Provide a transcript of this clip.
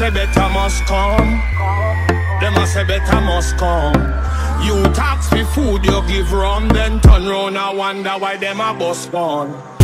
say better must come. Them a say better must come. You tax for food, you give rum, then turn round and wonder why them a bust gone.